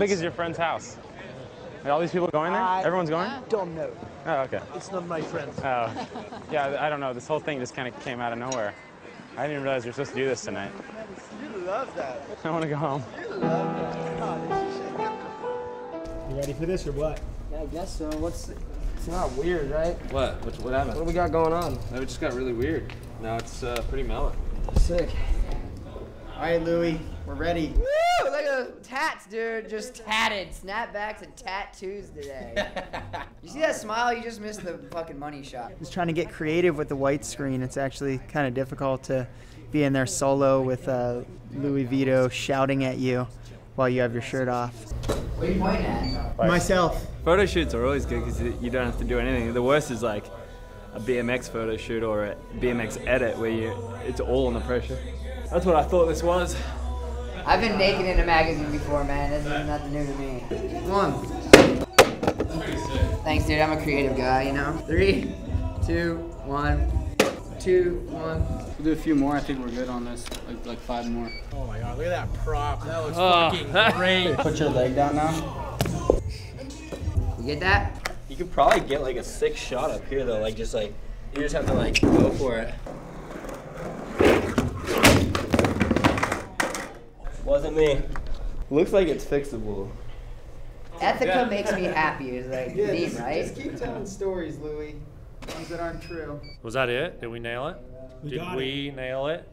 big is your friend's house? Are all these people going there? I- Everyone's going? Don't know. Oh, okay. It's not my friend. Oh, yeah. I don't know. This whole thing just kind of came out of nowhere. I didn't even realize you're supposed to do this tonight. You love that. I want to go home. You love that. God, You ready for this or what? Yeah, I guess so. What's it's not weird, right? What? What, what happened? What do we got going on? No, it just got really weird. Now it's uh, pretty mellow. Sick. All right, Louie, we're ready. Woo! Look at the tats, dude. Just tatted. Snapbacks and tattoos today. you see that smile? You just missed the fucking money shot. Just trying to get creative with the white screen. It's actually kind of difficult to be in there solo with uh, Louie Vito shouting at you while you have your shirt off. What are you pointing at? Myself. Photo shoots are always good because you don't have to do anything. The worst is like a BMX photo shoot or a BMX edit where you it's all on the pressure. That's what I thought this was. I've been naked in a magazine before, man. This is nothing new to me. One. Thanks, dude. I'm a creative guy, you know. Three, two, one, two, one. We'll do a few more. I think we're good on this. Like, like five more. Oh my god, look at that prop. That looks Oh. fucking great. Put your leg down now. You get that? You could probably get like a sick shot up here though, like just like you just have to like go for it. Wasn't me. Looks like it's fixable. Ethika makes me happy. Is like the theme, right? keep telling stories, Louie. Ones that aren't true. Was that it? Did we nail it? We Did got we nail it?